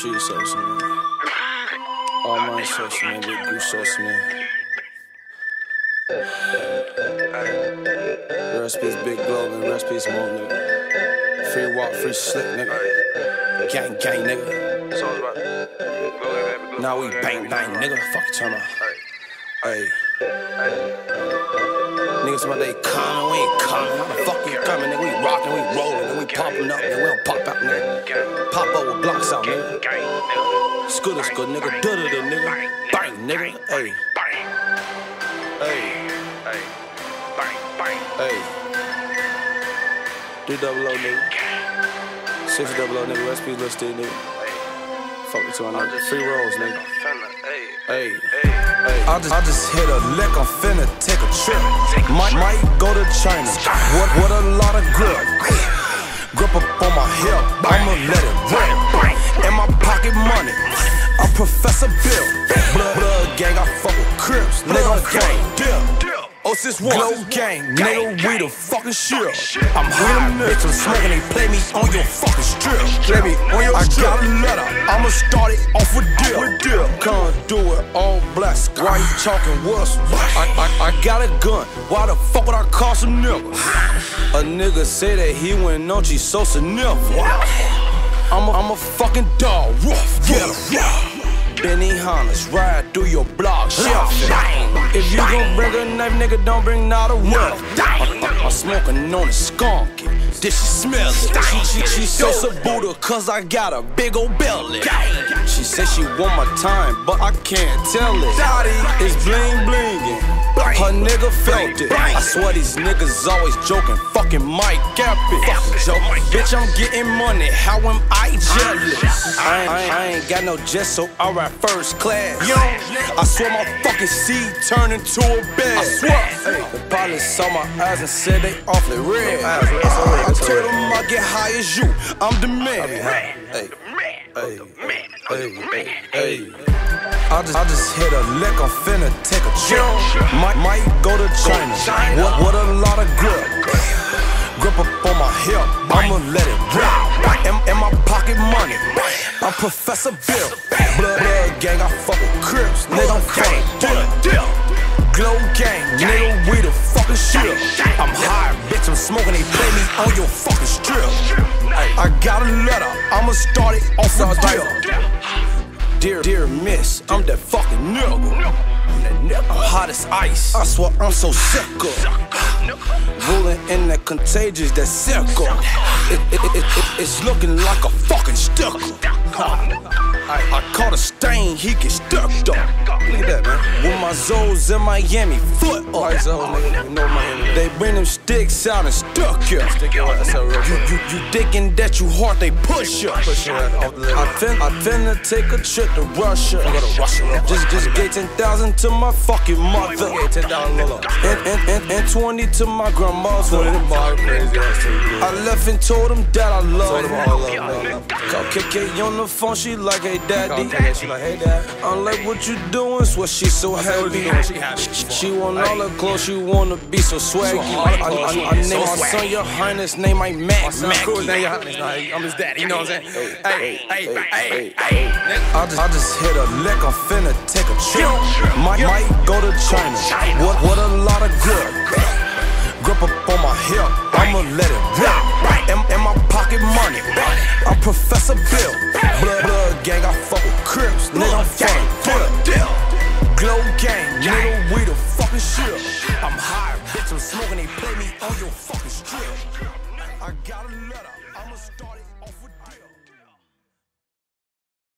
cheese sauce, man. Almond sauce, man. Big goose sauce, man. Recipes big glow, man. Recipes more, nigga. Free walk, free slick, nigga. Gang, gang, nigga. Now we bang, bang, nigga. Fuck you, talking about. Hey. Niggas about they coming, we ain't coming. Fuck you coming, rollin', and we poppin' up, nigga. We don't pop out, nigga. Pop up with blocks out, nigga. Scooter, scooter, nigga. Da da da, nigga. Bang, nigga. Hey. Hey. Hey. D double O, nigga. Six double O, nigga. Recipe listed, nigga. Fuck you, talking about. Free rolls, nigga. Hey. Hey. I just, I just hit a lick, I'm finna take a trip. Might, might go to China. What, what a lot of grip. Grip up on my hip, I'ma deal. Oh, sis one. Glo gang, nigga, we the fucking shit. I'm high, bitch, I'm smoking, they play me on your fucking strip. Play me on your I got a letter, I'ma start it off with deal. With deal. Come do it all black. Why you talking Wilson? I, I, I got a gun, why the fuck would I call some niggas? A nigga say that he went on, Nochi so never. I'm a, I'm a fucking dog, rough, get him. Benihana's, ride through your block, shelfing. If you gon' bring a knife, nigga, don't bring not a weapon. I'm, smoking on a skunk. Did she smell it? She, she, she so Buddha cause I got a big old belly. She said she want my time, but I can't tell it. It's bling blingin'. Her nigga felt it. I swear these niggas always joking. Fucking Mike Gappy. Joke. Bitch, I'm getting money. How am I jealous? I ain't, I ain't got no jet, so I ride first class. Yo, I swear my fucking seat turned into a bed. I swear. The pilot saw my eyes and said they awfully red. I told them I get high as you. I'm the man. Hey, hey, hey, hey. I just, I just hit a lick, I'm finna take a trip. Might, might go to China. What, what a lot of grip. Grip up on my hip, I'ma let it rip. In, in my pocket money, I'm Professor Bill. Blood, blood gang, I fuck with Crips. Nigga, I'm fucking deal. Glo gang, nigga, we the fucking shit. I'm high, bitch, I'm smoking, they play me on your fucking strip. I got a letter, I'ma start it off with deal. Miss, I'm that fucking nigga. I'm hot as ice. I swear I'm so sick of rolling in that contagious, that circle. It, it, it, it, it's looking like a fucking sticker. I, I caught a stain, he get stuck though. Look at that, man. With my Zoes in Miami, foot up. White Zoes, nigga, know Miami. They bring them sticks out and stuck ya. Stick your ass out real quick. You, you, you thinking that you hard, they push ya. Push your ass off the. I fin, I finna take a trip to Russia. Go to Russia. Just, just gave 10,000 to my fucking mother. Yeah, 10,000 Lolo. And, and, and, and 20 to my grandmother. 20 to my crazy ass too. I left and told them that I love them. All love, love. Call KK on the phone, she like, hey daddy. She like, hey dad. I'm like, what you doing? Swear she so happy. She want all her clothes, she wanna be so swaggy. I, I, I name my son your highness, name my Mac. Cool, name your highness. I'm his daddy, you know what I'm saying? Hey, hey, hey, hey. I just, I just hit a lick, I'm finna take a trip. Might, might go to China. What, what a lot of play me on your fucking strip. I got a letter, I'ma start it off with deal.